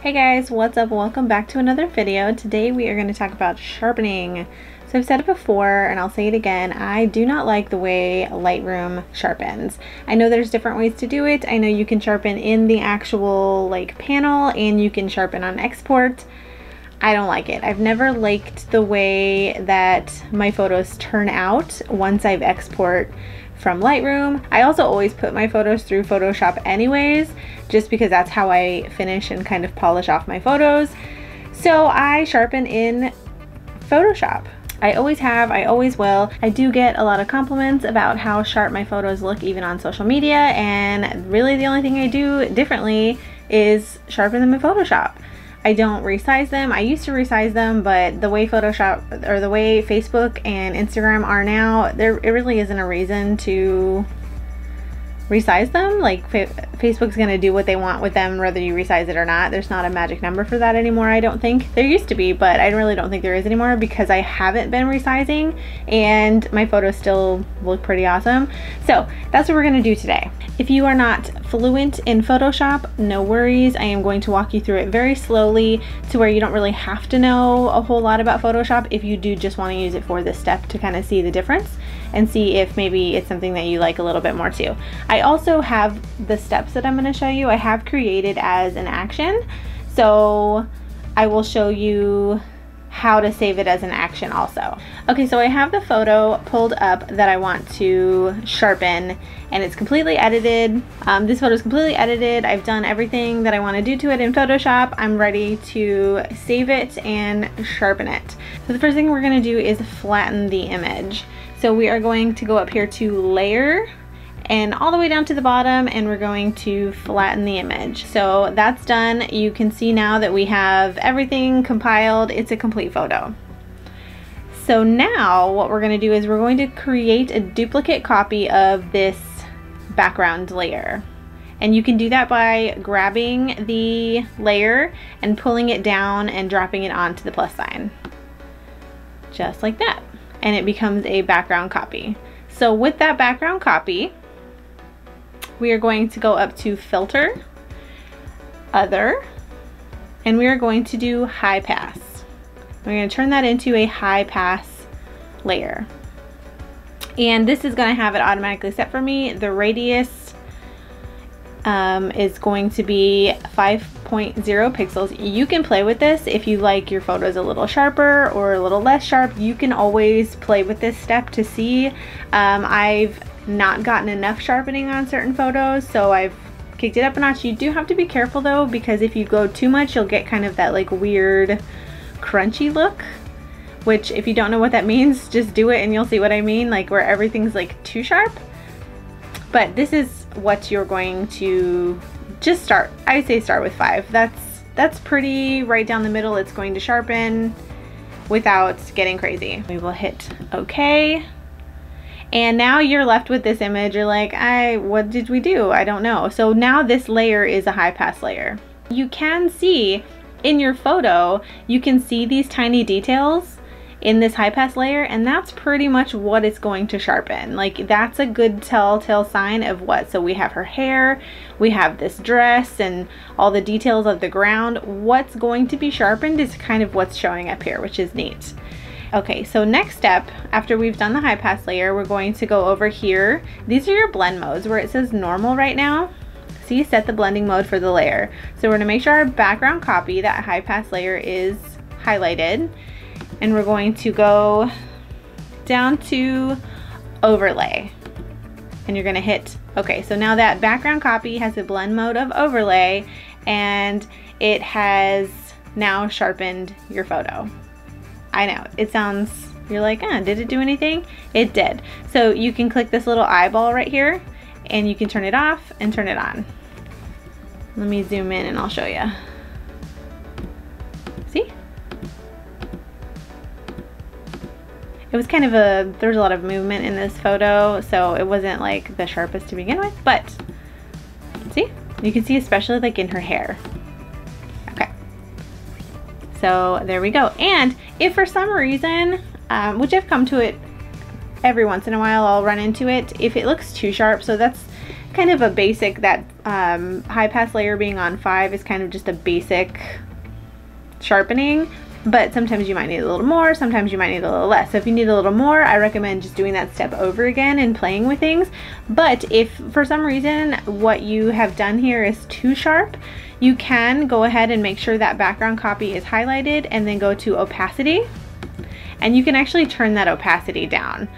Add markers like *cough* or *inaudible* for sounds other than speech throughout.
Hey guys, what's up? Welcome back to another video. Today we are going to talk about sharpening. So I've said it before and I'll say it again, I do not like the way Lightroom sharpens. I know there's different ways to do it. I know you can sharpen in the actual like panel and you can sharpen on export. I don't like it. I've never liked the way that my photos turn out once I've export from Lightroom. I also always put my photos through Photoshop anyways, just because that's how I finish and kind of polish off my photos. So I sharpen in Photoshop. I always have, I always will. I do get a lot of compliments about how sharp my photos look even on social media and really the only thing I do differently is sharpen them in Photoshop. I don't resize them. I used to resize them, but the way Photoshop or the way Facebook and Instagram are now, there it really isn't a reason to resize them. Like Facebook's going to do what they want with them whether you resize it or not. There's not a magic number for that anymore, I don't think. There used to be, but I really don't think there is anymore because I haven't been resizing and my photos still look pretty awesome. So that's what we're going to do today. If you are not fluent in Photoshop, no worries. I am going to walk you through it very slowly to where you don't really have to know a whole lot about Photoshop if you do just want to use it for this step to kind of see the difference and see if maybe it's something that you like a little bit more too. I also have the steps that I'm going to show you I have created as an action. So I will show you how to save it as an action also. Okay, so I have the photo pulled up that I want to sharpen and it's completely edited. Um, this photo is completely edited. I've done everything that I want to do to it in Photoshop. I'm ready to save it and sharpen it. So the first thing we're going to do is flatten the image. So we are going to go up here to layer and all the way down to the bottom and we're going to flatten the image. So that's done. You can see now that we have everything compiled. It's a complete photo. So now what we're going to do is we're going to create a duplicate copy of this background layer. And you can do that by grabbing the layer and pulling it down and dropping it onto the plus sign. Just like that and it becomes a background copy. So with that background copy, we are going to go up to filter, other, and we are going to do high pass. We're going to turn that into a high pass layer. And this is going to have it automatically set for me. The radius um, is going to be 5.0 pixels. You can play with this if you like your photos a little sharper or a little less sharp. You can always play with this step to see. Um, I've not gotten enough sharpening on certain photos, so I've kicked it up a notch. You do have to be careful though, because if you go too much, you'll get kind of that like weird crunchy look which if you don't know what that *laughs* means, just do it and you'll see what I mean, like where everything's like too sharp. But this is what you're going to just start. I would say start with five. That's that's pretty right down the middle. It's going to sharpen without getting crazy. We will hit okay. And now you're left with this image. You're like, I, what did we do? I don't know. So now this layer is a high pass layer. You can see in your photo, you can see these tiny details in this high pass layer and that's pretty much what it's going to sharpen like that's a good telltale sign of what so we have her hair we have this dress and all the details of the ground what's going to be sharpened is kind of what's showing up here which is neat Okay, so next step, after we've done the high pass layer, we're going to go over here. These are your blend modes where it says normal right now. See, set the blending mode for the layer. So we're gonna make sure our background copy, that high pass layer is highlighted and we're going to go down to overlay and you're gonna hit okay so now that background copy has a blend mode of overlay and it has now sharpened your photo I know. It sounds you're like ah, did it do anything? It did. So you can click this little eyeball right here and you can turn it off and turn it on. Let me zoom in and I'll show you See? It was kind of a, there's a lot of movement in this photo, so it wasn't like the sharpest to begin with, but see, you can see especially like in her hair. So there we go. And if for some reason, um, which I've come to it every once in a while, I'll run into it, if it looks too sharp, so that's kind of a basic, that um, high pass layer being on five is kind of just a basic sharpening but sometimes you might need a little more, sometimes you might need a little less. So if you need a little more, I recommend just doing that step over again and playing with things. But if for some reason what you have done here is too sharp, you can go ahead and make sure that background copy is highlighted and then go to opacity. And you can actually turn that opacity down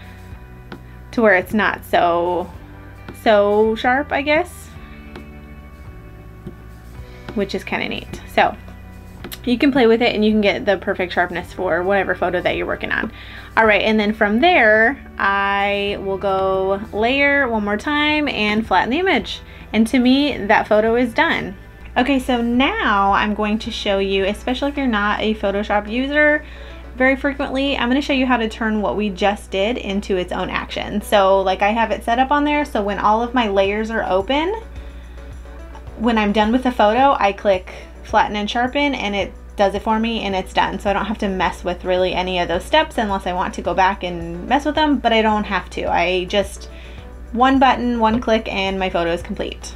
to where it's not so, so sharp, I guess, which is kind of neat. So you can play with it and you can get the perfect sharpness for whatever photo that you're working on. All right, and then from there, I will go layer one more time and flatten the image. And to me, that photo is done. Okay, so now I'm going to show you, especially if you're not a Photoshop user, very frequently, I'm gonna show you how to turn what we just did into its own action. So like I have it set up on there, so when all of my layers are open, when I'm done with the photo, I click flatten and sharpen and it does it for me and it's done. So I don't have to mess with really any of those steps unless I want to go back and mess with them, but I don't have to. I just, one button, one click, and my photo is complete.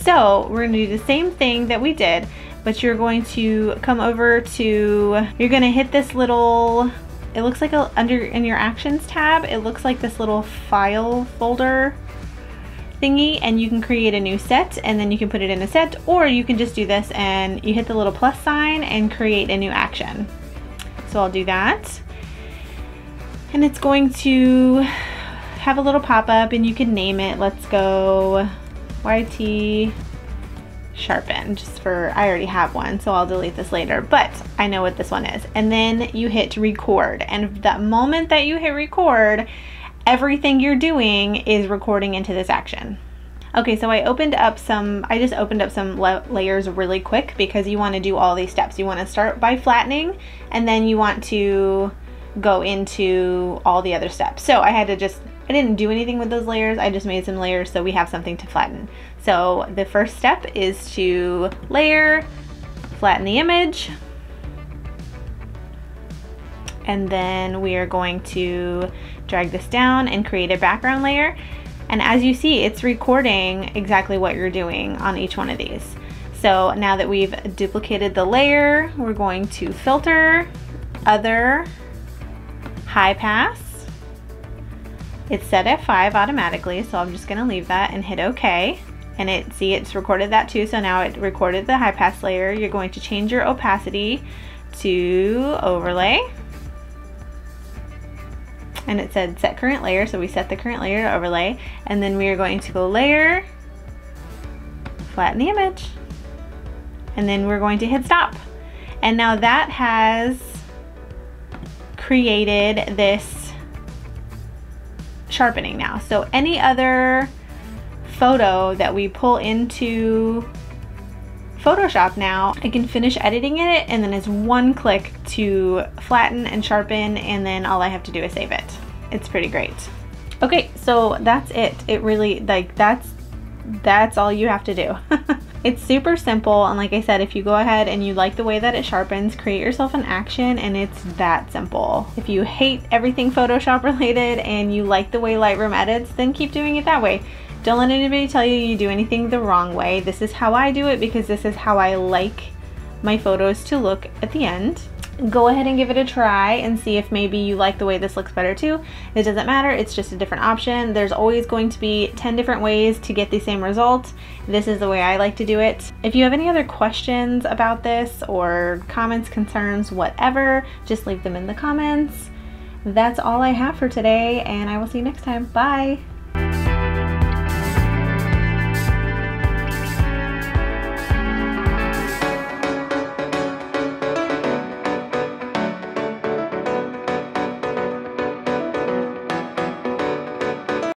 So we're gonna do the same thing that we did, but you're going to come over to, you're gonna hit this little, it looks like a, under in your actions tab, it looks like this little file folder thingy and you can create a new set and then you can put it in a set or you can just do this and you hit the little plus sign and create a new action. So I'll do that. And it's going to have a little pop-up and you can name it. Let's go YT sharpen just for I already have one so I'll delete this later but I know what this one is and then you hit record and the moment that you hit record everything you're doing is recording into this action. Okay, so I opened up some, I just opened up some layers really quick because you want to do all these steps. You want to start by flattening and then you want to go into all the other steps. So I had to just, I didn't do anything with those layers. I just made some layers so we have something to flatten. So the first step is to layer, flatten the image, and then we are going to drag this down and create a background layer. And as you see, it's recording exactly what you're doing on each one of these. So now that we've duplicated the layer, we're going to filter, other, high pass. It's set at five automatically, so I'm just gonna leave that and hit okay. And it, see, it's recorded that too, so now it recorded the high pass layer. You're going to change your opacity to overlay and it said set current layer so we set the current layer to overlay and then we are going to go layer flatten the image and then we're going to hit stop. And now that has created this sharpening now. So any other photo that we pull into Photoshop now, I can finish editing it and then it's one click to flatten and sharpen and then all I have to do is save it. It's pretty great. Okay, so that's it. It really, like, that's, that's all you have to do. *laughs* it's super simple and like I said, if you go ahead and you like the way that it sharpens, create yourself an action and it's that simple. If you hate everything Photoshop *laughs* related and you like the way Lightroom edits, then keep doing it that way. Don't let anybody tell you you do anything the wrong way. This is how I do it because this is how I like my photos to look at the end. Go ahead and give it a try and see if maybe you like the way this looks better too. It doesn't matter, it's just a different option. There's always going to be 10 different ways to get the same result. This is the way I like to do it. If you have any other questions about this or comments, concerns, whatever, just leave them in the comments. That's all I have for today and I will see you next time. Bye!